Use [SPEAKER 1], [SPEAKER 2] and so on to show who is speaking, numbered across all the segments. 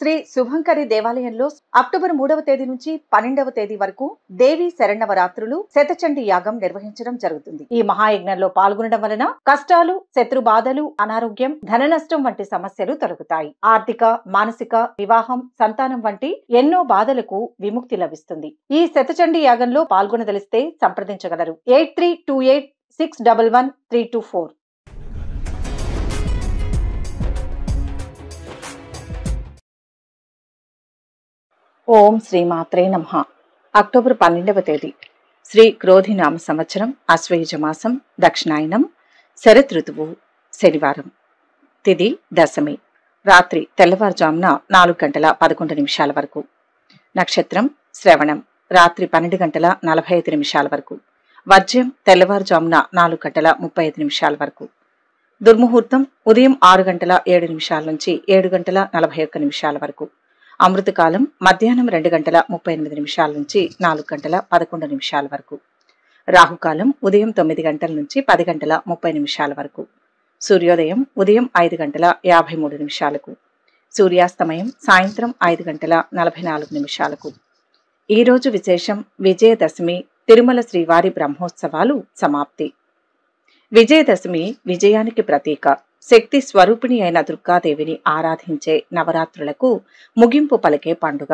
[SPEAKER 1] శ్రీ శుభంకరి దేవాలయంలో అక్టోబర్ మూడవ తేదీ నుంచి పన్నెండవ తేదీ వరకు దేవి శరణవరాత్రులు శతచండి యాగం నిర్వహించడం జరుగుతుంది. ఈ మహాయజ్ఞంలో పాల్గొనడం వలన కష్టాలు శత్రు బాధలు అనారోగ్యం ధన నష్టం వంటి సమస్యలు తొలగుతాయి. ఆర్థిక మానసిక వివాహం సంతానం వంటి ఎన్నో బాధలకు విముక్తి లభిస్తుంది. ఈ శతచండి యాగంలో పాల్గొనదలిస్తే సంప్రదించగలరు. Eight three two eight six double one three two four. ఓం శ్రీ మాత్రే నమః. అక్టోబర్ పన్నెండవ తేదీ. శ్రీ క్రోధినామ సంవత్సరం అశ్వయుజ మాసం దక్షిణాయనం శరత్ ఋతువు శనివారం. తిది దశమి. రాత్రి తెల్లవారుజామున నాలుగు గంటల పదకొండు నిమిషాల వరకు. నక్షత్రం శ్రవణం. రాత్రి పన్నెండు గంటల నలభై ఐదు నిమిషాల వరకు. వర్జ్యం తెల్లవారుజామున నాలుగు గంటల ముప్పై ఐదు నిమిషాల వరకు. దుర్ముహూర్తం ఉదయం ఆరు గంటల ఏడు నిమిషాల నుంచి ఏడు గంటల నలభై ఒక్క నిమిషాల వరకు. అమృతకాలం మధ్యాహ్నం రెండు గంటల ముప్పై ఎనిమిది నిమిషాల నుంచి నాలుగు గంటల పదకొండు నిమిషాల వరకు. రాహుకాలం ఉదయం తొమ్మిది గంటల నుంచి పది గంటల ముప్పై నిమిషాల వరకు. సూర్యోదయం ఉదయం ఐదు గంటల యాభై మూడు నిమిషాలకు. సూర్యాస్తమయం సాయంత్రం ఐదు గంటల నలభై నాలుగు నిమిషాలకు. ఈరోజు విశేషం విజయదశమి తిరుమల శ్రీవారి బ్రహ్మోత్సవాలు సమాప్తి. విజయదశమి విజయానికి ప్రతీక. శక్తి స్వరూపిణి అయిన దుర్గాదేవిని ఆరాధించే నవరాత్రులకు ముగింపు పలికే పండుగ.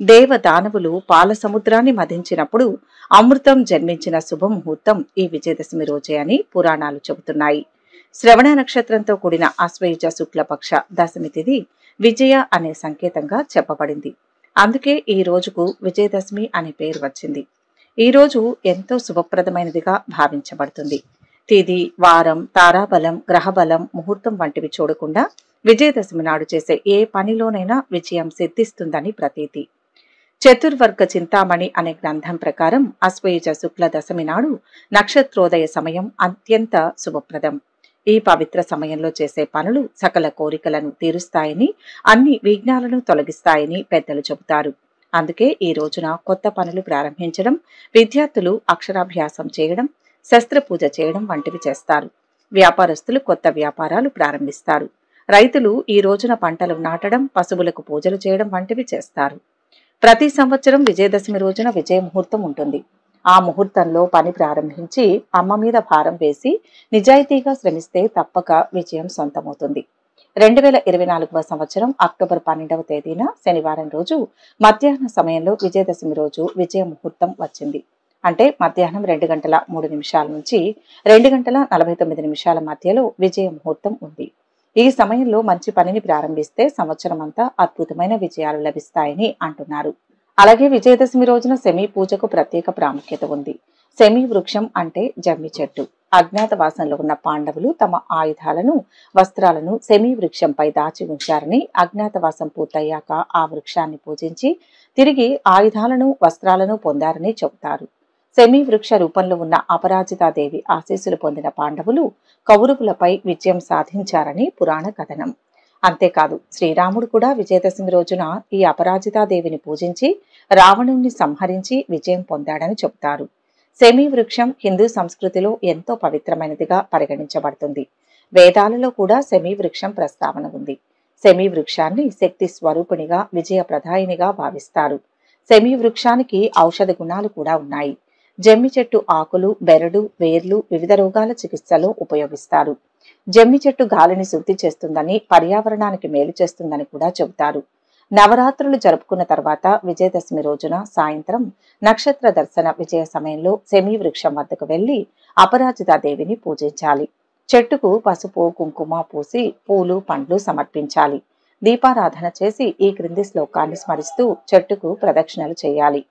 [SPEAKER 1] దేవ దానవులు పాల సముద్రాన్ని మధించినప్పుడు అమృతం జన్మించిన శుభముహూర్తం ఈ విజయదశమి రోజే అని పురాణాలు చెబుతున్నాయి. శ్రవణ నక్షత్రంతో కూడిన అశ్వయుజ శుక్లపక్ష దశమి తిథి విజయ అనే సంకేతంగా చెప్పబడింది. అందుకే ఈ రోజుకు విజయదశమి అనే పేరు వచ్చింది. ఈ రోజు ఎంతో శుభప్రదమైనదిగా భావించబడుతుంది. తిథి వారం తారాబలం గ్రహబలం ముహూర్తం వంటివి చూడకుండా విజయదశమి నాడు చేసే ఏ పనిలోనైనా విజయం సిద్ధిస్తుందని ప్రతీతి. చతుర్వర్గ చింతామణి అనే గ్రంథం ప్రకారం అశ్వయుజ శుక్ల దశమి నాడు నక్షత్రోదయ సమయం అత్యంత శుభప్రదం. ఈ పవిత్ర సమయంలో చేసే పనులు సకల కోరికలను తీరుస్తాయని అన్ని విఘ్నాలను తొలగిస్తాయని పెద్దలు చెబుతారు. అందుకే ఈ రోజున కొత్త పనులు ప్రారంభించడం విద్యార్థులు అక్షరాభ్యాసం చేయడం శస్త్రపూజ చేయడం వంటివి చేస్తారు. వ్యాపారస్తులు కొత్త వ్యాపారాలు ప్రారంభిస్తారు. రైతులు ఈ రోజున పంటలు నాటడం పశువులకు పూజలు చేయడం వంటివి చేస్తారు. ప్రతి సంవత్సరం విజయదశమి రోజున విజయ ముహూర్తం ఉంటుంది. ఆ ముహూర్తంలో పని ప్రారంభించి అమ్మ మీద భారం వేసి నిజాయితీగా శ్రమిస్తే తప్పక విజయం సొంతమవుతుంది. రెండు వేల ఇరవై నాలుగవ సంవత్సరం అక్టోబర్ పన్నెండవ తేదీన శనివారం రోజు మధ్యాహ్న సమయంలో విజయదశమి రోజు విజయ ముహూర్తం వచ్చింది. అంటే మధ్యాహ్నం రెండు గంటల మూడు నిమిషాల నుంచి రెండు గంటల నలభై తొమ్మిది నిమిషాల మధ్యలో విజయ ముహూర్తం ఉంది. ఈ సమయంలో మంచి పనిని ప్రారంభిస్తే సంవత్సరం అంతా అద్భుతమైన విజయాలు లభిస్తాయని అంటున్నారు. అలాగే విజయదశమి రోజున సెమీ పూజకు ప్రత్యేక ప్రాముఖ్యత ఉంది. సెమీ వృక్షం అంటే జమ్మి చెట్టు. అజ్ఞాతవాసంలో ఉన్న పాండవులు తమ ఆయుధాలను వస్త్రాలను సెమీ వృక్షంపై దాచి ఉంచారని అజ్ఞాతవాసం పూర్తయ్యాక ఆ వృక్షాన్ని పూజించి తిరిగి ఆయుధాలను వస్త్రాలను పొందారని చెబుతారు. సెమీ వృక్ష రూపంలో ఉన్న అపరాజితాదేవి ఆశీస్సులు పొందిన పాండవులు కౌరవులపై విజయం సాధించారని పురాణ కథనం. అంతేకాదు శ్రీరాముడు కూడా విజయదశమి రోజున ఈ అపరాజితాదేవిని పూజించి రావణుణ్ణి సంహరించి విజయం పొందాడని చెబుతారు. సెమీ వృక్షం హిందూ సంస్కృతిలో ఎంతో పవిత్రమైనదిగా పరిగణించబడుతుంది. వేదాలలో కూడా సెమీ వృక్షం ప్రస్తావన ఉంది. సెమీ వృక్షాన్ని శక్తి స్వరూపిణిగా విజయ ప్రదాయినిగా భావిస్తారు. సెమీ వృక్షానికి ఔషధ గుణాలు కూడా ఉన్నాయి. జమ్మి చెట్టు ఆకులు బెరడు వేర్లు వివిధ రోగాల చికిత్సలో ఉపయోగిస్తారు. జమ్మి చెట్టు గాలిని శుద్ధి చేస్తుందని పర్యావరణానికి మేలు చేస్తుందని కూడా చెబుతారు. నవరాత్రులు జరుపుకున్న తర్వాత విజయదశమి రోజున సాయంత్రం నక్షత్ర దర్శన విజయ సమయంలో సెమీ వృక్షం వద్దకు వెళ్ళి అపరాజితాదేవిని పూజించాలి. చెట్టుకు పసుపు కుంకుమ పూసి పూలు పండ్లు సమర్పించాలి. దీపారాధన చేసి ఈ క్రింది శ్లోకాన్ని స్మరిస్తూ చెట్టుకు ప్రదక్షిణలు చేయాలి.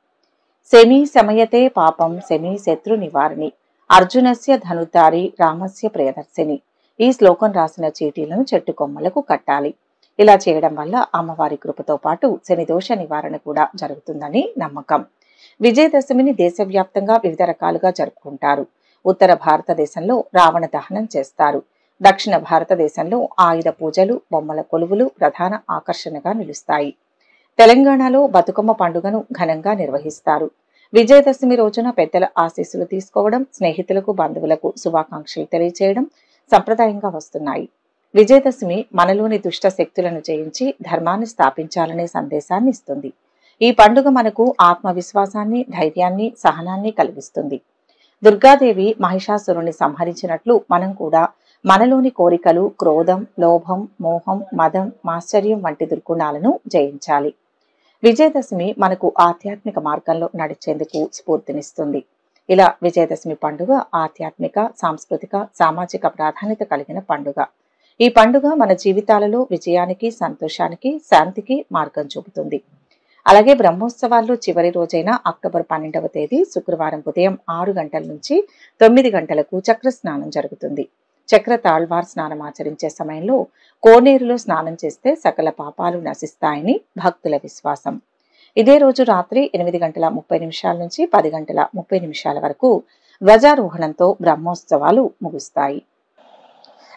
[SPEAKER 1] శమీ శమయతే పాపం శమీ శత్రు నివారణి. అర్జునస్య ధనుధారి రామస్య ప్రియదర్శిని. ఈ శ్లోకం రాసిన చీటీలను చెట్టు కొమ్మలకు కట్టాలి. ఇలా చేయడం వల్ల అమ్మవారి కృపతో పాటు శనిదోష నివారణ కూడా జరుగుతుందని నమ్మకం. విజయదశమిని దేశవ్యాప్తంగా వివిధ రకాలుగా జరుపుకుంటారు. ఉత్తర భారతదేశంలో రావణ దహనం చేస్తారు. దక్షిణ భారతదేశంలో ఆయుధ పూజలు బొమ్మల కొలువులు ప్రధాన ఆకర్షణగా నిలుస్తాయి. తెలంగాణలో బతుకమ్మ పండుగను ఘనంగా నిర్వహిస్తారు. విజయదశమి రోజున పెద్దల ఆశీస్సులు తీసుకోవడం స్నేహితులకు బంధువులకు శుభాకాంక్షలు తెలియచేయడం సంప్రదాయంగా వస్తున్నాయి. విజయదశమి మనలోని దుష్ట శక్తులను జయించి ధర్మాన్ని స్థాపించాలనే సందేశాన్ని ఇస్తుంది. ఈ పండుగ మనకు ఆత్మవిశ్వాసాన్ని ధైర్యాన్ని సహనాన్ని కలిగిస్తుంది. దుర్గాదేవి మహిషాసురుని సంహరించినట్లు మనం కూడా మనలోని కోరికలు క్రోధం లోభం మోహం మదం మాశ్చర్యం వంటి దుర్గుణాలను జయించాలి. విజయదశమి మనకు ఆధ్యాత్మిక మార్గంలో నడిచేందుకు స్ఫూర్తినిస్తుంది. ఇలా విజయదశమి పండుగ ఆధ్యాత్మిక సాంస్కృతిక సామాజిక ప్రాధాన్యత కలిగిన పండుగ. ఈ పండుగ మన జీవితాలలో విజయానికి సంతోషానికి శాంతికి మార్గం చూపుతుంది. అలాగే బ్రహ్మోత్సవాల్లో చివరి రోజైన అక్టోబర్ పన్నెండవ తేదీ శుక్రవారం ఉదయం ఆరు గంటల నుంచి తొమ్మిది గంటలకు చక్ర స్నానం జరుగుతుంది. చక్ర తాళ్వార్ స్నానం ఆచరించే సమయంలో కోనేరులో స్నానం చేస్తే సకల పాపాలు నశిస్తాయని భక్తుల విశ్వాసం. ఇదే రోజు రాత్రి ఎనిమిది గంటల ముప్పై నిమిషాల నుంచి పది గంటల ముప్పై నిమిషాల వరకు ధ్వజారోహణంతో బ్రహ్మోత్సవాలు ముగుస్తాయి.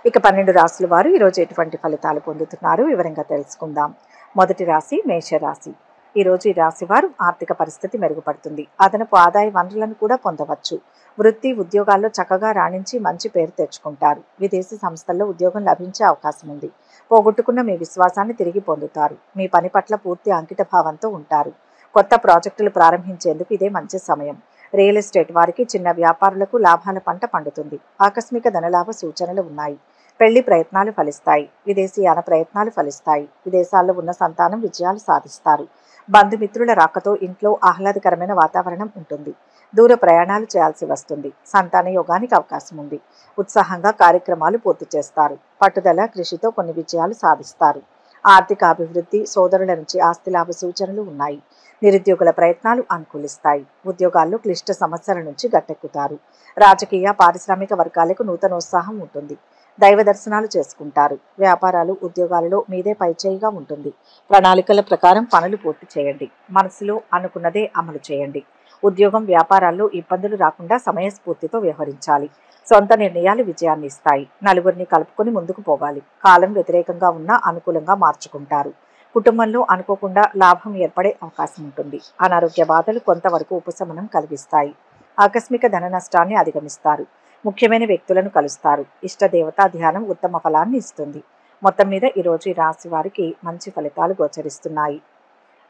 [SPEAKER 1] ఇక పన్నెండు రాసుల వారు ఈరోజు ఎటువంటి ఫలితాలు పొందుతున్నారు? వివరంగా తెలుసుకుందాం. మొదటి రాశి మేషరాశి. ఈ రోజు ఈ రాశివారు ఆర్థిక పరిస్థితి మెరుగుపడుతుంది. అదనపు ఆదాయ వనరులను కూడా పొందవచ్చు. వృత్తి ఉద్యోగాల్లో చక్కగా రాణించి మంచి పేరు తెచ్చుకుంటారు. విదేశీ సంస్థల్లో ఉద్యోగం లభించే అవకాశం ఉంది. పోగొట్టుకున్న మీ విశ్వాసాన్ని తిరిగి పొందుతారు. మీ పని పట్ల పూర్తి అంకిత భావంతో ఉంటారు. కొత్త ప్రాజెక్టులు ప్రారంభించేందుకు ఇదే మంచి సమయం. రియల్ ఎస్టేట్ వారికి చిన్న వ్యాపారులకు లాభాల పంట పండుతుంది. ఆకస్మిక ధనలాభ సూచనలు ఉన్నాయి. పెళ్ళి ప్రయత్నాలు ఫలిస్తాయి. విదేశీయాన ప్రయత్నాలు ఫలిస్తాయి. విదేశాల్లో ఉన్న సంతానం విజయాలు సాధిస్తారు. బంధుమిత్రుల రాకతో ఇంట్లో ఆహ్లాదకరమైన వాతావరణం ఉంటుంది. దూర ప్రయాణాలు చేయాల్సి వస్తుంది. సంతాన యోగానికి అవకాశం ఉంది. ఉత్సాహంగా కార్యక్రమాలు పూర్తి చేస్తారు. పట్టుదల కృషితో కొన్ని విజయాలు సాధిస్తారు. ఆర్థిక అభివృద్ధి సోదరుల నుంచి ఆస్తి లాభ సూచనలు ఉన్నాయి. నిరుద్యోగుల ప్రయత్నాలు అనుకూలిస్తాయి. ఉద్యోగాల్లో క్లిష్ట సమస్యల నుంచి గట్టెక్కుతారు. రాజకీయ పారిశ్రామిక వర్గాలకు నూతనోత్సాహం ఉంటుంది. దైవ దర్శనాలు చేసుకుంటారు. వ్యాపారాలు ఉద్యోగాలలో మీదే పైచేయిగా ఉంటుంది. ప్రణాళికల ప్రకారం పనులు పూర్తి చేయండి. మనసులో అనుకున్నదే అమలు చేయండి. ఉద్యోగం వ్యాపారాల్లో ఇబ్బందులు రాకుండా సమయస్ఫూర్తితో వ్యవహరించాలి. సొంత నిర్ణయాలు విజయాన్ని ఇస్తాయి. నలుగురిని కలుపుకొని ముందుకు పోవాలి. కాలం వ్యతిరేకంగా ఉన్నా అనుకూలంగా మార్చుకుంటారు. కుటుంబంలో అనుకోకుండా లాభం ఏర్పడే అవకాశం ఉంటుంది. అనారోగ్య బాధలు కొంతవరకు ఉపశమనం కలిగిస్తాయి. ఆకస్మిక ధన నష్టాన్ని అధిగమిస్తారు. ముఖ్యమైన వ్యక్తులను కలుస్తారు. ఇష్టదేవతా ధ్యానం ఉత్తమ ఫలాన్ని ఇస్తుంది. మొత్తం మీద ఈరోజు ఈ రాశి వారికి మంచి ఫలితాలు గోచరిస్తున్నాయి.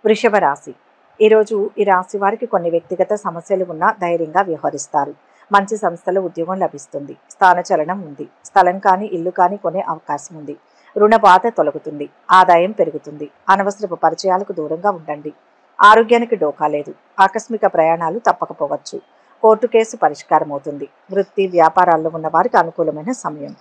[SPEAKER 1] వృషభ రాశి. ఈరోజు ఈ రాశి వారికి కొన్ని వ్యక్తిగత సమస్యలు ఉన్నా ధైర్యంగా వ్యవహరిస్తారు. మంచి సంస్థలో ఉద్యోగం లభిస్తుంది. స్థానచలనం ఉంది. స్థలం కానీ ఇల్లు కానీ కొనే అవకాశం ఉంది. రుణ బాధ తొలగుతుంది. ఆదాయం పెరుగుతుంది. అనవసరపు పరిచయాలకు దూరంగా ఉండండి. ఆరోగ్యానికి డోకా లేదు. ఆకస్మిక ప్రయాణాలు తప్పకపోవచ్చు. కోర్టు కేసు పరిష్కారం అవుతుంది వృత్తి వ్యాపారాల్లో ఉన్న వారికి అనుకూలమైన సమయం.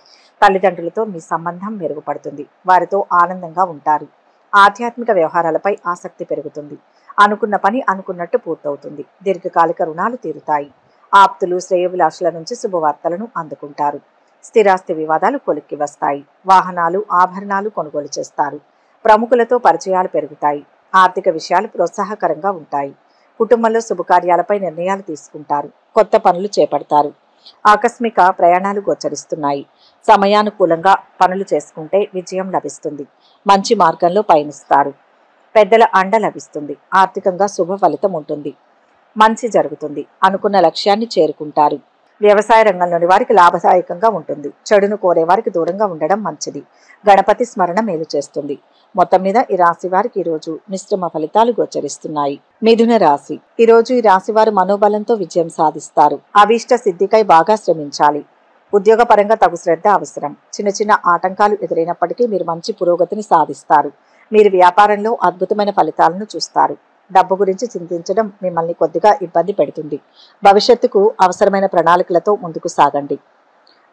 [SPEAKER 1] తల్లిదండ్రులతో మీ సంబంధం మెరుగుపడుతుంది. వారితో ఆనందంగా ఉంటారు. ఆధ్యాత్మిక వ్యవహారాలపై ఆసక్తి పెరుగుతుంది. అనుకున్న పని అనుకున్నట్టు పూర్తవుతుంది. దీర్ఘకాలిక రుణాలు తీరుతాయి. ఆప్తులు శ్రేయభిలాషుల నుంచి శుభవార్తలను అందుకుంటారు. స్థిరాస్తి వివాదాలు కొలిక్కి వస్తాయి. వాహనాలు ఆభరణాలు కొనుగోలు చేస్తారు. ప్రముఖులతో పరిచయాలు పెరుగుతాయి. ఆర్థిక విషయాలు ప్రోత్సాహకరంగా ఉంటాయి. కుటుంబంలో శుభకార్యాలపై నిర్ణయాలు తీసుకుంటారు. కొత్త పనులు చేపడతారు. ఆకస్మిక ప్రయాణాలు గోచరిస్తున్నాయి. సమయానుకూలంగా పనులు చేసుకుంటే విజయం లభిస్తుంది. మంచి మార్గంలో పయనిస్తారు. పెద్దల అండ లభిస్తుంది. ఆర్థికంగా శుభ ఫలితం ఉంటుంది. మంచి జరుగుతుంది. అనుకున్న లక్ష్యాన్ని చేరుకుంటారు. వ్యవసాయ రంగంలోని వారికి లాభదాయకంగా ఉంటుంది. చెడును కోరే వారికి దూరంగా ఉండడం మంచిది. గణపతి స్మరణ మేలు చేస్తుంది. మొత్తం మీద ఈ రాశి వారికి ఈ రోజు మిశ్రమ ఫలితాలు గోచరిస్తున్నాయి. మిథున రాశి. ఈరోజు ఈ రాశి వారు మనోబలంతో విజయం సాధిస్తారు. అభీష్ట సిద్ధికై బాగా శ్రమించాలి. ఉద్యోగపరంగా తగు శ్రద్ధ అవసరం. చిన్న చిన్న ఆటంకాలు ఎదురైనప్పటికీ మీరు మంచి పురోగతిని సాధిస్తారు. మీరు వ్యాపారంలో అద్భుతమైన ఫలితాలను చూస్తారు. డబ్బు గురించి చింతించడం మిమ్మల్ని కొద్దిగా ఇబ్బంది పెడుతుంది. భవిష్యత్తుకు అవసరమైన ప్రణాళికలతో ముందుకు సాగండి.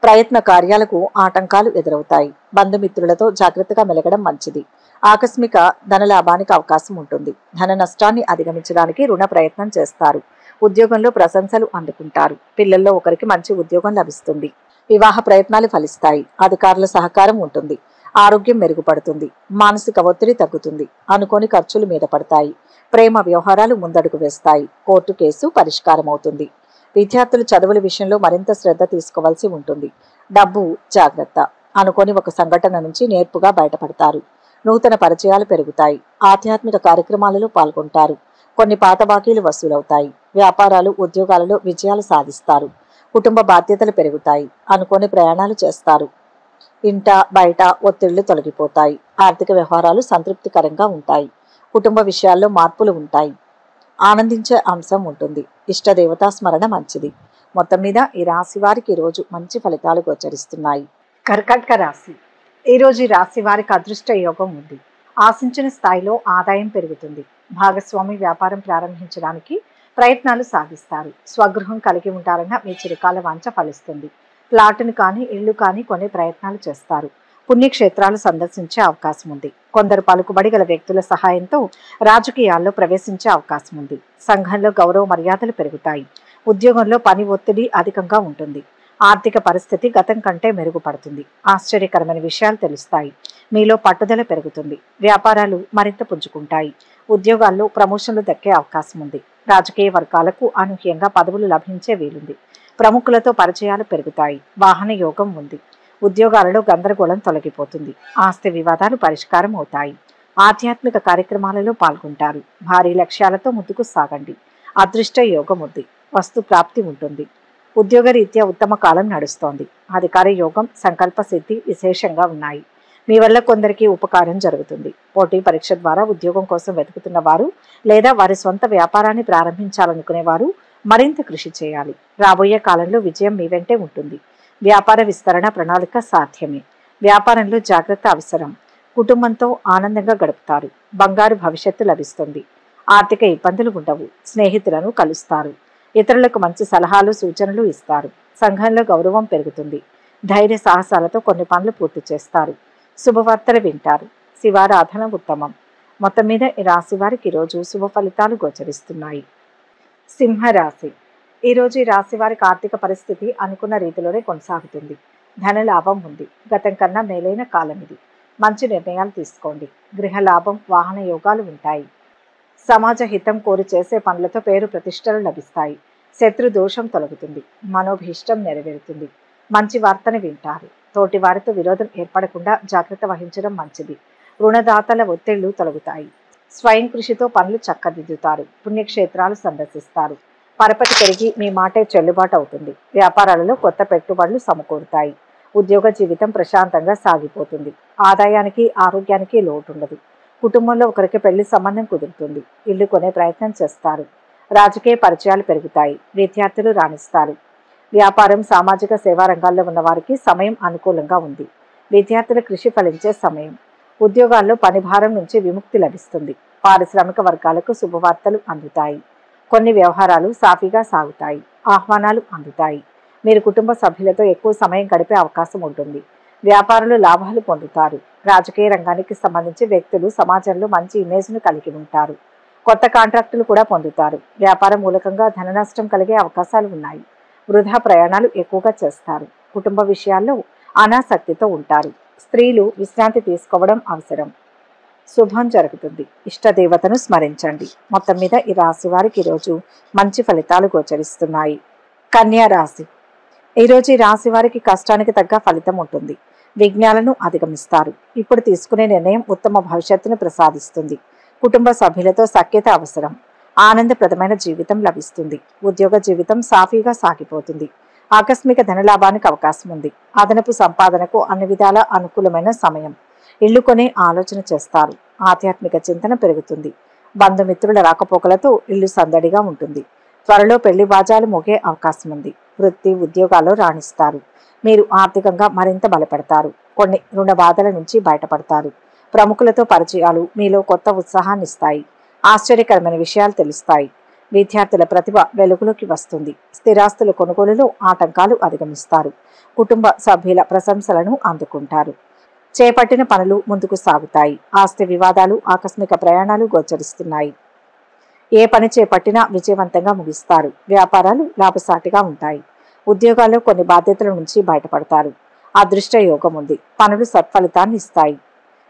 [SPEAKER 1] ప్రయత్న కార్యాలకు ఆటంకాలు ఎదురవుతాయి. బంధుమిత్రులతో జాగ్రత్తగా మెలగడం మంచిది. ఆకస్మిక ధన లాభానికి అవకాశం ఉంటుంది. ధన నష్టాన్ని అధిగమించడానికి రుణ ప్రయత్నం చేస్తారు. ఉద్యోగంలో ప్రశంసలు అందుకుంటారు. పిల్లల్లో ఒకరికి మంచి ఉద్యోగం లభిస్తుంది. వివాహ ప్రయత్నాలు ఫలిస్తాయి. అధికారుల సహకారం ఉంటుంది. ఆరోగ్యం మెరుగుపడుతుంది. మానసిక ఒత్తిడి తగ్గుతుంది. అనుకోని ఖర్చులు మీద పడతాయి. ప్రేమ వ్యవహారాలు ముందడుగు వేస్తాయి. కోర్టు కేసు పరిష్కారం అవుతుంది విద్యార్థులు చదువుల విషయంలో మరింత శ్రద్ధ తీసుకోవాల్సి ఉంటుంది. డబ్బు జాగ్రత్త అనుకోని ఒక సంఘటన నుంచి నేర్పుగా బయటపడతారు. నూతన పరిచయాలు పెరుగుతాయి. ఆధ్యాత్మిక కార్యక్రమాలలో పాల్గొంటారు. కొన్ని పాత బాకీలు వసూలవుతాయి. వ్యాపారాలు ఉద్యోగాలలో విజయాలు సాధిస్తారు. కుటుంబ బాధ్యతలు పెరుగుతాయి అనుకోని ప్రయాణాలు చేస్తారు.
[SPEAKER 2] ఇంట బయట ఒత్తిళ్ళు తొలగిపోతాయి. ఆర్థిక వ్యవహారాలు సంతృప్తికరంగా ఉంటాయి. కుటుంబ విషయాల్లో మార్పులు ఉంటాయి. ఆనందించే అంశం ఉంటుంది. ఇష్ట దేవతా స్మరణ మంచిది. మొత్తం మీద ఈ రాశి వారికి ఈరోజు రోజు మంచి ఫలితాలు గోచరిస్తున్నాయి.
[SPEAKER 1] కర్కాటక రాశి. ఈరోజు ఈ రాశి వారికి అదృష్ట యోగం ఉంది. ఆశించిన స్థాయిలో ఆదాయం పెరుగుతుంది. భాగస్వామి వ్యాపారం ప్రారంభించడానికి ప్రయత్నాలు సాగిస్తారు. స్వగృహం కలిగి ఉంటారన్న మీ చిరకాల వాంఛ ఫలిస్తుంది. ప్లాటును కానీ ఇల్లు కానీ కొనే ప్రయత్నాలు చేస్తారు. పుణ్యక్షేత్రాలు సందర్శించే అవకాశం ఉంది. కొందరు పలుకుబడి గల వ్యక్తుల సహాయంతో రాజకీయాల్లో ప్రవేశించే అవకాశం ఉంది. సంఘంలో గౌరవ మర్యాదలు పెరుగుతాయి. ఉద్యోగంలో పని ఒత్తిడి అధికంగా ఉంటుంది. ఆర్థిక పరిస్థితి గతం కంటే మెరుగుపడుతుంది. ఆశ్చర్యకరమైన విషయాలు తెలుస్తాయి. మీలో పట్టుదల పెరుగుతుంది. వ్యాపారాలు మరింత పుంజుకుంటాయి. ఉద్యోగాల్లో ప్రమోషన్లు దక్కే అవకాశం ఉంది. రాజకీయ వర్గాలకు అనూహ్యంగా పదవులు లభించే వీలుంది. ప్రముఖులతో పరిచయాలు పెరుగుతాయి. వాహన యోగం ఉంది. ఉద్యోగాలలో గందరగోళం తొలగిపోతుంది. ఆస్తి వివాదాలు పరిష్కారం అవుతాయి. ఆధ్యాత్మిక కార్యక్రమాలలో పాల్గొంటారు. భారీ లక్ష్యాలతో ముందుకు సాగండి. అదృష్ట యోగం ఉంది. వస్తు ప్రాప్తి ఉంటుంది. ఉద్యోగరీత్యా ఉత్తమ కాలం నడుస్తోంది. అధికార యోగం సంకల్ప సిద్ధి విశేషంగా ఉన్నాయి. మీ వల్ల కొందరికి ఉపకారం జరుగుతుంది. పోటీ పరీక్ష ద్వారా ఉద్యోగం కోసం వెతుకుతున్న వారు లేదా వారి సొంత వ్యాపారాన్ని ప్రారంభించాలనుకునేవారు మరింత కృషి చేయాలి. రాబోయే కాలంలో విజయం మీ వెంటే ఉంటుంది. వ్యాపార విస్తరణ ప్రణాళిక సాధ్యమే. వ్యాపారంలో జాగ్రత్త అవసరం. కుటుంబంతో ఆనందంగా గడుపుతారు. బంగారు భవిష్యత్తు లభిస్తుంది. ఆర్థిక ఇబ్బందులు ఉండవు. స్నేహితులను కలుస్తారు. ఇతరులకు మంచి సలహాలు సూచనలు ఇస్తారు. సంఘంలో గౌరవం పెరుగుతుంది. ధైర్య సాహసాలతో కొన్ని పనులు పూర్తి చేస్తారు. శుభవార్తలు వింటారు. శివారాధన ఉత్తమం. మొత్తం మీద ఈ రాశి వారికి ఈరోజు శుభ ఫలితాలు గోచరిస్తున్నాయి. సింహరాశి. ఈరోజు ఈ రాశి వారికి ఆర్థిక పరిస్థితి అనుకున్న రీతిలోనే కొనసాగుతుంది. ధన లాభం ఉంది. గతం కన్నా మేలైన కాలం ఇది. మంచి నిర్ణయాలు తీసుకోండి. గృహ లాభం వాహన యోగాలు ఉంటాయి. సమాజ హితం కోరి చేసే పనులతో పేరు ప్రతిష్టలు లభిస్తాయి. శత్రు దోషం తొలగుతుంది. మనోభీష్టం నెరవేరుతుంది. మంచి వార్తను వింటారు. తోటి వారితో విరోధం ఏర్పడకుండా జాగ్రత్త వహించడం మంచిది. రుణదాతల ఒత్తిళ్ళు తొలగుతాయి. స్వయం కృషితో పనులు చక్కదిద్దుతారు. పుణ్యక్షేత్రాలు సందర్శిస్తారు. పరపతి పెరిగి మీ మాటే చెల్లుబాటు అవుతుంది. వ్యాపారాలలో కొత్త పెట్టుబడులు సమకూరుతాయి. ఉద్యోగ జీవితం ప్రశాంతంగా సాగిపోతుంది. ఆదాయానికి ఆరోగ్యానికి లోటుండదు. కుటుంబంలో ఒకరికి పెళ్ళి సంబంధం కుదురుతుంది. ఇల్లు కొనే ప్రయత్నం చేస్తారు. రాజకీయ పరిచయాలు పెరుగుతాయి. విద్యార్థులు రాణిస్తారు. వ్యాపారం సామాజిక సేవా రంగాల్లో ఉన్న వారికి సమయం అనుకూలంగా ఉంది. విద్యార్థుల కృషి ఫలించే సమయం. ఉద్యోగాల్లో పనిభారం నుంచి విముక్తి లభిస్తుంది. పారిశ్రామిక వర్గాలకు శుభవార్తలు అందుతాయి. కొన్ని వ్యవహారాలు సాఫీగా సాగుతాయి ఆహ్వానాలు అందుతాయి. మీరు కుటుంబ సభ్యులతో ఎక్కువ సమయం గడిపే అవకాశం ఉంటుంది. వ్యాపారులు లాభాలు పొందుతారు. రాజకీయ రంగానికి సంబంధించి వ్యక్తులు సమాజంలో మంచి ఇమేజ్ను కలిగి ఉంటారు. కొత్త కాంట్రాక్టులు కూడా పొందుతారు. వ్యాపారం మూలకంగా ధన నష్టం కలిగే అవకాశాలు ఉన్నాయి. వృధా ప్రయాణాలు ఎక్కువగా చేస్తారు. కుటుంబ విషయాల్లో అనాసక్తితో ఉంటారు. స్త్రీలు విశ్రాంతి తీసుకోవడం అవసరం. శుభం జరుగుతుంది. ఇష్టదేవతను స్మరించండి. మొత్తం మీద ఈ రాశి వారికి ఈరోజు మంచి ఫలితాలు గోచరిస్తున్నాయి. కన్యా రాశి. ఈరోజు ఈ రాశి వారికి కష్టానికి తగ్గ ఫలితం ఉంటుంది. విఘ్నాలను అధిగమిస్తారు. ఇప్పుడు తీసుకునే నిర్ణయం ఉత్తమ భవిష్యత్తును ప్రసాదిస్తుంది. కుటుంబ సభ్యులతో సఖ్యత అవసరం. ఆనందప్రదమైన జీవితం లభిస్తుంది. ఉద్యోగ జీవితం సాఫీగా సాగిపోతుంది. ఆకస్మిక ధనలాభానికి అవకాశం ఉంది. అదనపు సంపాదనకు అన్ని విధాల అనుకూలమైన సమయం. ఇల్లు కొనే ఆలోచన చేస్తారు. ఆధ్యాత్మిక చింతన పెరుగుతుంది. బంధుమిత్రుల రాకపోకలతో ఇల్లు సందడిగా ఉంటుంది. త్వరలో పెళ్ళి బాజాలు మోగే అవకాశం ఉంది వృత్తి ఉద్యోగాల్లో రాణిస్తారు. మీరు ఆర్థికంగా మరింత బలపడతారు. కొన్ని రుణ బాధల నుంచి బయటపడతారు. ప్రముఖులతో పరిచయాలు మీలో కొత్త ఉత్సాహాన్ని ఇస్తాయి. ఆశ్చర్యకరమైన విషయాలు తెలుస్తాయి. విద్యార్థుల ప్రతిభ వెలుగులోకి వస్తుంది. స్థిరాస్తుల కొనుగోలులో ఆటంకాలు అధిగమిస్తారు. కుటుంబ సభ్యుల ప్రశంసలను అందుకుంటారు. చేపట్టిన పనులు ముందుకు సాగుతాయి. ఆస్తి వివాదాలు ఆకస్మిక ప్రయాణాలు గోచరిస్తున్నాయి. ఏ పని చేపట్టినా విజయవంతంగా ముగిస్తారు. వ్యాపారాలు లాభసాటిగా ఉంటాయి. ఉద్యోగాల్లో కొన్ని బాధ్యతల నుంచి బయటపడతారు. అదృష్ట యోగం ఉంది. పనులు సత్ఫలితాన్ని ఇస్తాయి.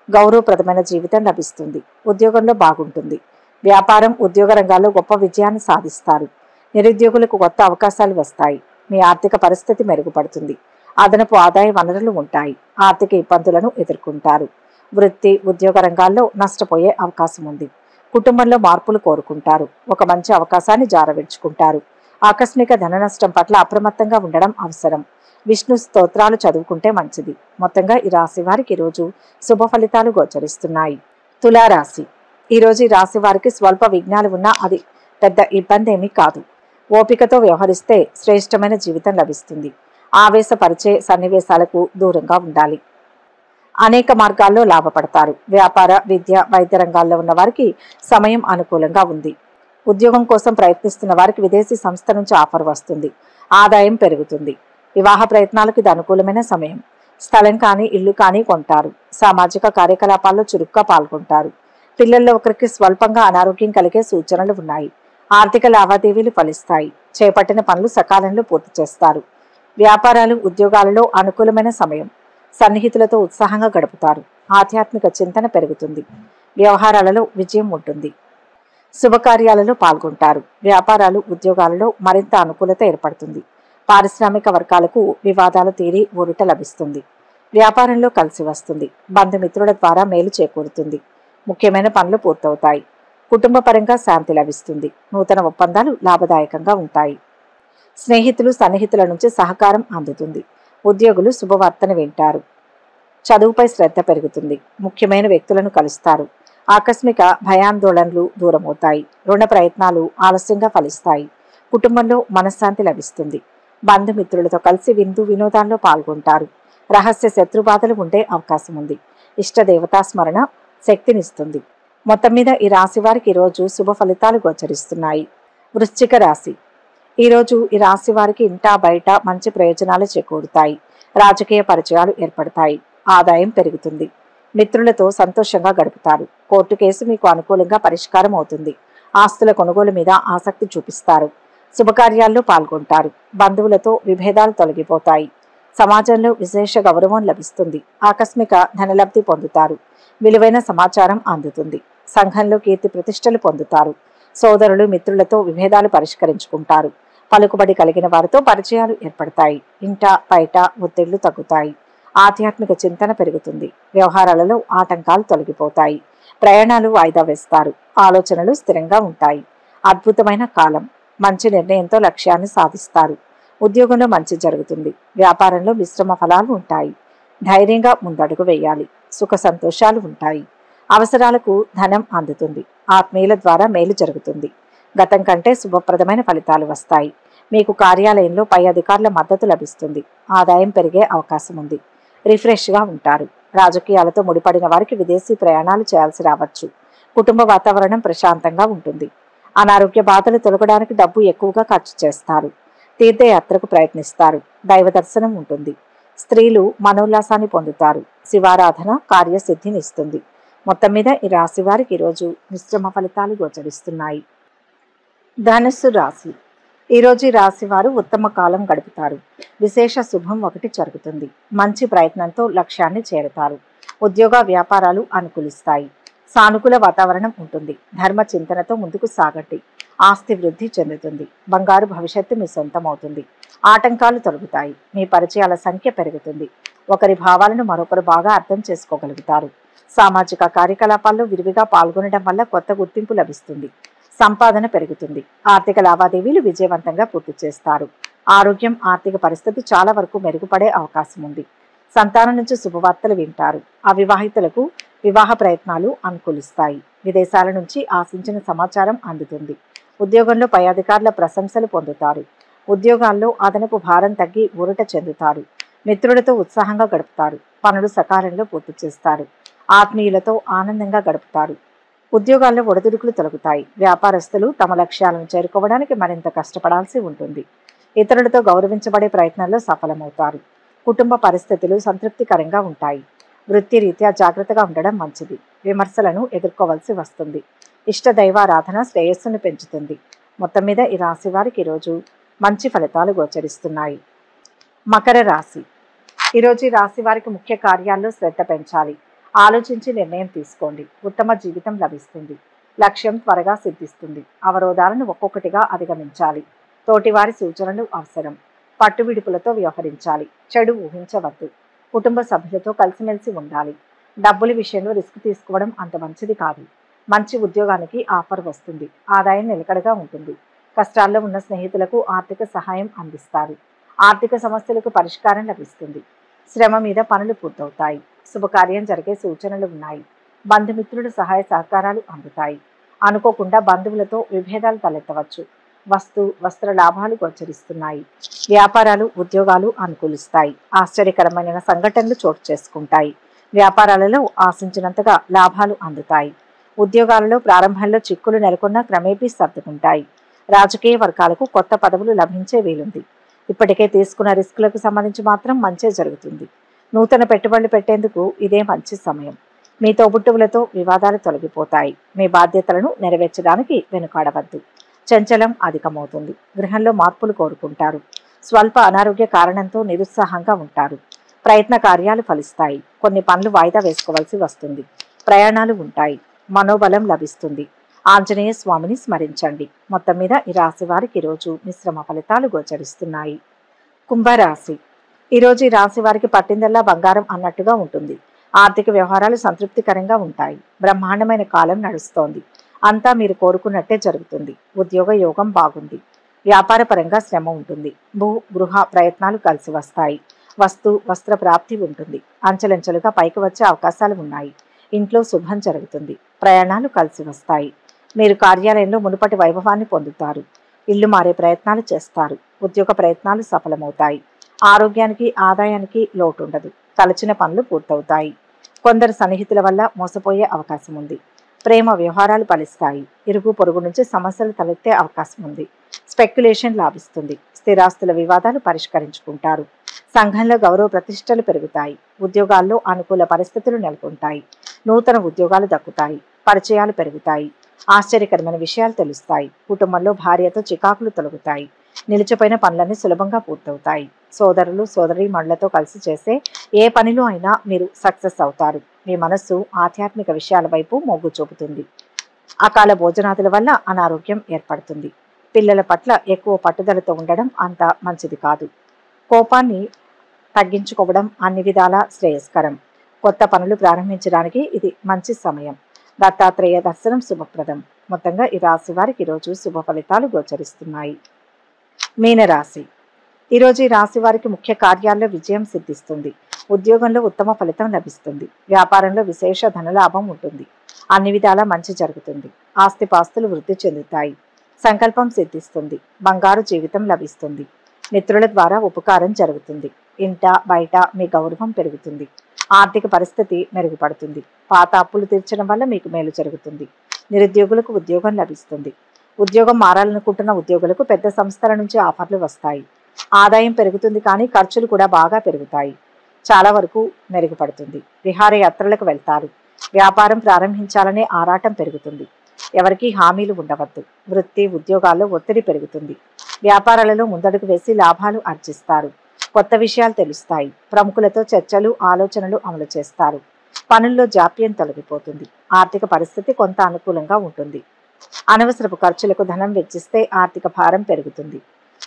[SPEAKER 1] గౌరవప్రదమైన జీవితం లభిస్తుంది. ఉద్యోగంలో బాగుంటుంది. వ్యాపారం ఉద్యోగ రంగాల్లో గొప్ప విజయాన్ని సాధిస్తారు. నిరుద్యోగులకు కొత్త అవకాశాలు వస్తాయి. మీ ఆర్థిక పరిస్థితి మెరుగుపడుతుంది. అదనపు ఆదాయ వనరులు ఉంటాయి. ఆర్థిక ఇబ్బందులను ఎదుర్కొంటారు. వృత్తి ఉద్యోగ రంగాల్లో నష్టపోయే అవకాశం ఉంది. కుటుంబంలో మార్పులు కోరుకుంటారు. ఒక మంచి అవకాశాన్ని జారవిడ్చుకుంటారు ఆకస్మిక ధన నష్టం పట్ల అప్రమత్తంగా ఉండడం అవసరం.
[SPEAKER 2] విష్ణు స్తోత్రాలు చదువుకుంటే మంచిది. మొత్తంగా ఈ రాశి వారికి ఈరోజు శుభ ఫలితాలు గోచరిస్తున్నాయి. తులారాశి. ఈరోజు ఈ రాశి వారికి స్వల్ప విఘ్నాలు ఉన్నా అది పెద్ద ఇబ్బంది ఏమీ కాదు. ఓపికతో వ్యవహరిస్తే శ్రేష్టమైన జీవితం లభిస్తుంది. ఆవేశపరిచే సన్నివేశాలకు దూరంగా ఉండాలి. అనేక మార్గాల్లో లాభపడతారు. వ్యాపార విద్య వైద్య రంగాల్లో ఉన్న వారికి సమయం అనుకూలంగా ఉంది. ఉద్యోగం కోసం ప్రయత్నిస్తున్న వారికి విదేశీ సంస్థ నుంచి ఆఫర్ వస్తుంది. ఆదాయం పెరుగుతుంది. వివాహ ప్రయత్నాలకు ఇది అనుకూలమైన సమయం. స్థలం కానీ ఇల్లు కానీ కొంటారు. సామాజిక కార్యకలాపాల్లో చురుగ్గా పాల్గొంటారు. పిల్లల్లో ఒకరికి స్వల్పంగా అనారోగ్యం కలిగే సూచనలు ఉన్నాయి. ఆర్థిక లావాదేవీలు ఫలిస్తాయి. చేపట్టిన పనులు సకాలంలో పూర్తి చేస్తారు. వ్యాపారాలు ఉద్యోగాలలో అనుకూలమైన సమయం. సన్నిహితులతో ఉత్సాహంగా గడుపుతారు. ఆధ్యాత్మిక చింతన పెరుగుతుంది. వ్యవహారాలలో విజయం ఉంటుంది. శుభకార్యాలలో పాల్గొంటారు. వ్యాపారాలు ఉద్యోగాలలో మరింత అనుకూలత ఏర్పడుతుంది. పారిశ్రామిక వర్గాలకు వివాదాలు తీరి ఊరుట లభిస్తుంది. వ్యాపారంలో కలిసి వస్తుంది. బంధుమిత్రుల ద్వారా మేలు చేకూరుతుంది. ముఖ్యమైన పనులు పూర్తవుతాయి. కుటుంబ పరంగా శాంతి లభిస్తుంది. నూతన ఒప్పందాలు లాభదాయకంగా ఉంటాయి. స్నేహితులు సన్నిహితుల నుంచి సహకారం అందుతుంది. ఉద్యోగులు శుభవార్తను వింటారు. చదువుపై శ్రద్ధ పెరుగుతుంది. ముఖ్యమైన వ్యక్తులను కలుస్తారు. ఆకస్మిక భయాందోళనలు దూరమవుతాయి. రుణ ప్రయత్నాలు ఆలస్యంగా ఫలిస్తాయి. కుటుంబంలో మనశ్శాంతి లభిస్తుంది. బంధుమిత్రులతో కలిసి విందు వినోదాల్లో పాల్గొంటారు. రహస్య శత్రుబాధలు ఉండే అవకాశం ఉంది. ఇష్ట దేవతా స్మరణ శక్తినిస్తుంది. మొత్తం మీద ఈ రాశి వారికి ఈరోజు శుభ ఫలితాలు గోచరిస్తున్నాయి. వృశ్చిక రాశి. ఈరోజు ఈ రాశి వారికి ఇంటా బయట మంచి ప్రయోజనాలు చేకూరుతాయి. రాజకీయ పరిచయాలు ఏర్పడతాయి. ఆదాయం పెరుగుతుంది. మిత్రులతో సంతోషంగా గడుపుతారు. కోర్టు కేసు మీకు అనుకూలంగా పరిష్కారం అవుతుంది. ఆస్తుల కొనుగోలు మీద ఆసక్తి చూపిస్తారు. శుభకార్యాల్లో పాల్గొంటారు. బంధువులతో విభేదాలు తొలగిపోతాయి. సమాజంలో విశేష గౌరవం లభిస్తుంది. ఆకస్మిక ధనలబ్ధి పొందుతారు. విలువైన సమాచారం అందుతుంది. సంఘంలో కీర్తి ప్రతిష్టలు పొందుతారు. సోదరులు మిత్రులతో విభేదాలు పరిష్కరించుకుంటారు. పలుకుబడి కలిగిన వారితో పరిచయాలు ఏర్పడతాయి. ఇంట బయట ఒత్తిళ్ళు తగ్గుతాయి. ఆధ్యాత్మిక చింతన పెరుగుతుంది. వ్యవహారాలలో ఆటంకాలు తొలగిపోతాయి. ప్రయాణాలు వాయిదా వేస్తారు. ఆలోచనలు స్థిరంగా ఉంటాయి. అద్భుతమైన కాలం. మంచి నిర్ణయంతో లక్ష్యాన్ని సాధిస్తారు. ఉద్యోగంలో మంచి జరుగుతుంది. వ్యాపారంలో మిశ్రమ ఫలాలు ఉంటాయి. ధైర్యంగా ముందడుగు వేయాలి. సుఖ సంతోషాలు ఉంటాయి. అవసరాలకు ధనం అందుతుంది. ఆత్మీయుల ద్వారా మేలు జరుగుతుంది. గతం కంటే శుభప్రదమైన ఫలితాలు వస్తాయి. మీకు కార్యాలయంలో పై అధికారుల మద్దతు లభిస్తుంది. ఆదాయం పెరిగే అవకాశం ఉంది. రిఫ్రెష్గా ఉంటారు. రాజకీయాలతో ముడిపడిన వారికి విదేశీ ప్రయాణాలు చేయాల్సి రావచ్చు. కుటుంబ వాతావరణం ప్రశాంతంగా ఉంటుంది. అనారోగ్య బాధలు తొలగడానికి డబ్బు ఎక్కువగా ఖర్చు చేస్తారు. తీర్థయాత్రకు ప్రయత్నిస్తారు. దైవ దర్శనం ఉంటుంది. స్త్రీలు మనోల్లాసాన్ని పొందుతారు. శివారాధన కార్యసిద్ధినిస్తుంది మొత్తం మీద ఈ రాశి వారికి ఈరోజు మిశ్రమ ఫలితాలు గోచరిస్తున్నాయి. ధనుస్సు రాశి. ఈరోజు ఈ రాశి వారు ఉత్తమ కాలం గడుపుతారు. విశేష శుభం ఒకటి జరుగుతుంది. మంచి ప్రయత్నంతో లక్ష్యాన్ని చేరుతారు. ఉద్యోగ వ్యాపారాలు అనుకూలిస్తాయి. సానుకూల వాతావరణం ఉంటుంది. ధర్మ చింతనతో ముందుకు సాగండి. ఆస్తి వృద్ధి చెందుతుంది. బంగారు భవిష్యత్తు మీ సొంతమవుతుంది. ఆటంకాలు తొలగుతాయి. మీ పరిచయాల సంఖ్య పెరుగుతుంది. ఒకరి భావాలను మరొకరు బాగా అర్థం చేసుకోగలుగుతారు. సామాజిక కార్యకలాపాల్లో విరివిగా పాల్గొనడం వల్ల కొత్త గుర్తింపు లభిస్తుంది. సంపాదన పెరుగుతుంది. ఆర్థిక లావాదేవీలు విజయవంతంగా పూర్తి చేస్తారు. ఆరోగ్యం ఆర్థిక పరిస్థితి చాలా వరకు మెరుగుపడే అవకాశం ఉంది. సంతానం నుంచి శుభవార్తలు వింటారు. అవివాహితులకు వివాహ ప్రయత్నాలు అనుకూలిస్తాయి. విదేశాల నుంచి ఆశించిన సమాచారం అందుతుంది. ఉద్యోగంలో పై అధికారుల ప్రశంసలు పొందుతారు. ఉద్యోగాల్లో అదనపు భారం తగ్గి ఊరట చెందుతారు. మిత్రులతో ఉత్సాహంగా గడుపుతారు. పనులు సకాలంలో పూర్తి చేస్తారు. ఆత్మీయులతో ఆనందంగా గడుపుతారు. ఉద్యోగాల్లో ఒడిదుడుకులు తొలగుతాయి. వ్యాపారస్తులు తమ లక్ష్యాలను చేరుకోవడానికి మరింత కష్టపడాల్సి ఉంటుంది. ఇతరులతో గౌరవించబడే ప్రయత్నాల్లో సఫలమవుతారు. కుటుంబ పరిస్థితులు సంతృప్తికరంగా ఉంటాయి. వృత్తిరీత్యా జాగ్రత్తగా ఉండడం మంచిది. విమర్శలను ఎదుర్కోవాల్సి వస్తుంది. ఇష్ట దైవారాధన శ్రేయస్సును పెంచుతుంది. మొత్తం మీద ఈ రాశి వారికి ఈరోజు మంచి ఫలితాలు గోచరిస్తున్నాయి. మకర రాశి. ఈరోజు ఈ రాశి వారికి ముఖ్య కార్యాల్లో శ్రద్ధ పెంచాలి. ఆలోచించి నిర్ణయం తీసుకోండి. ఉత్తమ జీవితం లభిస్తుంది. లక్ష్యం త్వరగా సిద్ధిస్తుంది. అవరోధాలను ఒక్కొక్కటిగా అధిగమించాలి. తోటివారి సూచనలు అవసరం. పట్టువిడుపులతో వ్యవహరించాలి. చెడు ఊహించవద్దు. కుటుంబ సభ్యులతో కలిసిమెలిసి ఉండాలి. డబ్బుల విషయంలో రిస్క్ తీసుకోవడం అంత మంచిది కాదు. మంచి ఉద్యోగానికి ఆఫర్ వస్తుంది. ఆదాయం నిలకడగా ఉంటుంది. కష్టాల్లో ఉన్న స్నేహితులకు ఆర్థిక సహాయం అందిస్తారు. ఆర్థిక సమస్యలకు పరిష్కారం లభిస్తుంది. శ్రమ మీద పనులు పూర్తవుతాయి. శుభకార్యం జరిగే సూచనలు ఉన్నాయి. బంధుమిత్రుల సహాయ సహకారాలు అందుతాయి. అనుకోకుండా బంధువులతో విభేదాలు తలెత్తవచ్చు. వస్తు వస్త్ర లాభాలు గోచరిస్తున్నాయి. వ్యాపారాలు ఉద్యోగాలు అనుకూలిస్తాయి. ఆశ్చర్యకరమైన సంఘటనలు చోటు చేసుకుంటాయి. వ్యాపారాలలో ఆశించినంతగా లాభాలు అందుతాయి. ఉద్యోగాలలో ప్రారంభంలో చిక్కులు నెలకొన్న క్రమేపీ సర్దుకుంటాయి. రాజకీయ వర్గాలకు కొత్త పదవులు లభించే వీలుంది. ఇప్పటికే తీసుకున్న రిస్కులకు సంబంధించి మాత్రం మంచే జరుగుతుంది. నూతన పెట్టుబడులు పెట్టేందుకు ఇదే మంచి సమయం. మీ తోబుట్టువులతో వివాదాలు తొలగిపోతాయి. మీ బాధ్యతలను నెరవేర్చడానికి వెనుకాడవద్దు. చంచలం అధికమవుతుంది. గృహంలో మార్పులు కోరుకుంటారు. స్వల్ప అనారోగ్య కారణంతో నిరుత్సాహంగా ఉంటారు. ప్రయత్న కార్యాలు ఫలిస్తాయి. కొన్ని పనులు వాయిదా వేసుకోవాల్సి వస్తుంది. ప్రయాణాలు ఉంటాయి. మనోబలం లభిస్తుంది. ఆంజనేయ స్వామిని స్మరించండి. మొత్తం మీద ఈ రాశి వారికి ఈరోజు మిశ్రమ ఫలితాలు గోచరిస్తున్నాయి. కుంభరాశి. ఈరోజు ఈ రాశి వారికి పట్టిందల్లా బంగారం అన్నట్టుగా ఉంటుంది. ఆర్థిక వ్యవహారాలు సంతృప్తికరంగా ఉంటాయి. బ్రహ్మాండమైన కాలం నడుస్తోంది. అంతా మీరు కోరుకున్నట్టే జరుగుతుంది. ఉద్యోగ యోగం బాగుంది. వ్యాపార పరంగా శ్రమ ఉంటుంది. భూ గృహ ప్రయత్నాలు కలిసి వస్తాయి. వస్తు వస్త్ర ప్రాప్తి ఉంటుంది. అంచెలంచెలుగా పైకి వచ్చే అవకాశాలు ఉన్నాయి. ఇంట్లో శుభం జరుగుతుంది. ప్రయాణాలు కలిసి వస్తాయి. మీరు కార్యాలయంలో మునుపటి వైభవాన్ని పొందుతారు. ఇల్లు మారే ప్రయత్నాలు చేస్తారు. ఉద్యోగ ప్రయత్నాలు సఫలమవుతాయి. ఆరోగ్యానికి ఆదాయానికి లోటు ఉండదు తలచిన పనులు పూర్తవుతాయి. కొందరు సన్నిహితుల వల్ల మోసపోయే అవకాశం ఉంది. ప్రేమ వ్యవహారాలు ఫలిస్తాయి. ఇరుగు పొరుగు నుంచి సమస్యలు తలెత్తే అవకాశం ఉంది. స్పెక్యులేషన్ లాభిస్తుంది. స్థిరాస్తుల వివాదాలు పరిష్కరించుకుంటారు. సంఘంలో గౌరవ ప్రతిష్టలు పెరుగుతాయి. ఉద్యోగాల్లో అనుకూల పరిస్థితులు నెలకొంటాయి. నూతన ఉద్యోగాలు దక్కుతాయి. పరిచయాలు పెరుగుతాయి. ఆశ్చర్యకరమైన విషయాలు తెలుస్తాయి. కుటుంబంలో భార్యతో చికాకులు తొలగుతాయి. నిలిచిపోయిన పనులన్నీ సులభంగా పూర్తవుతాయి. సోదరులు సోదరి మండలతో కలిసి చేసే ఏ పనిలో అయినా మీరు సక్సెస్ అవుతారు. మీ మనస్సు ఆధ్యాత్మిక విషయాల వైపు మొగ్గు చూపుతుంది. అకాల భోజనాదుల వల్ల అనారోగ్యం ఏర్పడుతుంది. పిల్లల పట్ల ఎక్కువ పట్టుదలతో ఉండడం అంత మంచిది కాదు. కోపాన్ని తగ్గించుకోవడం అన్ని విధాలా శ్రేయస్కరం. కొత్త పనులు ప్రారంభించడానికి ఇది మంచి సమయం. దత్తాత్రేయ దర్శనం శుభప్రదం. మొత్తంగా ఈ రాశి వారికి ఈరోజు శుభ ఫలితాలు గోచరిస్తున్నాయి. మీనరాశి. ఈరోజు ఈ రాశి వారికి ముఖ్య కార్యాల్లో విజయం సిద్ధిస్తుంది. ఉద్యోగంలో ఉత్తమ ఫలితం లభిస్తుంది. వ్యాపారంలో విశేష ధనలాభం ఉంటుంది. అన్ని విధాలా మంచి జరుగుతుంది. ఆస్తిపాస్తులు వృద్ధి చెందుతాయి. సంకల్పం సిద్ధిస్తుంది. బంగారు జీవితం లభిస్తుంది. మిత్రుల ద్వారా ఉపకారం జరుగుతుంది. ఇంట బయట మీ గౌరవం పెరుగుతుంది. ఆర్థిక పరిస్థితి మెరుగుపడుతుంది. పాత అప్పులు తీర్చడం వల్ల మీకు మేలు జరుగుతుంది. నిరుద్యోగులకు ఉద్యోగం లభిస్తుంది. ఉద్యోగం మారాలనుకుంటున్న ఉద్యోగులకు పెద్ద సంస్థల నుంచి ఆఫర్లు వస్తాయి. ఆదాయం పెరుగుతుంది కానీ ఖర్చులు కూడా బాగా పెరుగుతాయి. చాలా వరకు మెరుగుపడుతుంది. విహారయాత్రలకు వెళ్తారు. వ్యాపారం ప్రారంభించాలనే ఆరాటం పెరుగుతుంది. ఎవరికి హామీలు ఉండవద్దు. వృత్తి ఉద్యోగాల్లో ఒత్తిడి పెరుగుతుంది. వ్యాపారాలలో ముందడుగు వేసి లాభాలు ఆర్జిస్తారు. కొత్త విషయాలు తెలుస్తాయి. ప్రముఖులతో చర్చలు ఆలోచనలు అమలు చేస్తారు. పనుల్లో జాప్యం తొలగిపోతుంది. ఆర్థిక పరిస్థితి కొంత అనుకూలంగా ఉంటుంది. అనవసరపు ఖర్చులకు ధనం వెచ్చిస్తే ఆర్థిక భారం పెరుగుతుంది.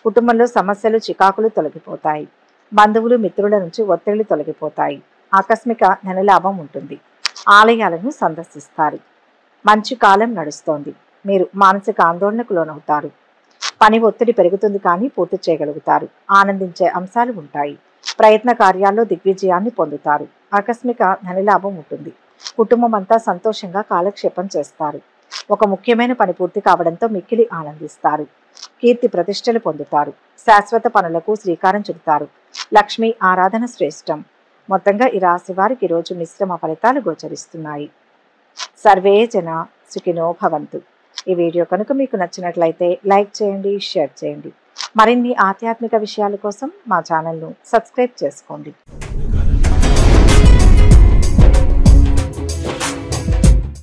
[SPEAKER 2] కుటుంబంలో సమస్యలు చికాకులు తొలగిపోతాయి. బంధువులు మిత్రుల నుంచి ఒత్తిళ్ళు తొలగిపోతాయి. ఆకస్మిక ధనలాభం ఉంటుంది. ఆలయాలను సందర్శిస్తారు. మంచి కాలం నడుస్తోంది. మీరు మానసిక ఆందోళనకు లోనవుతారు. పని ఒత్తిడి పెరుగుతుంది కానీ పూర్తి చేయగలుగుతారు. ఆనందించే అంశాలు ఉంటాయి. ప్రయత్న కార్యాల్లో దిగ్విజయాన్ని పొందుతారు. ఆకస్మిక ధనలాభం ఉంటుంది. కుటుంబం అంతా సంతోషంగా కాలక్షేపం చేస్తారు. ఒక ముఖ్యమైన పని పూర్తి కావడంతో మిక్కిలి ఆనందిస్తారు. కీర్తి ప్రతిష్టలు పొందుతారు. శాశ్వత పనులకు శ్రీకారం చుడతారు. లక్ష్మి ఆరాధన శ్రేష్టం. మొత్తంగా ఈ రాశి వారికి రోజు మిశ్రమ ఫలితాలు గోచరిస్తున్నాయి. సర్వే జన సుఖినో భవంతు. ఈ వీడియో కనుక మీకు నచ్చినట్లయితే లైక్ చేయండి షేర్ చేయండి. మరిన్ని ఆధ్యాత్మిక విషయాల కోసం మా ఛానల్ను సబ్స్క్రైబ్ చేసుకోండి.